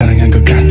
让人能够感。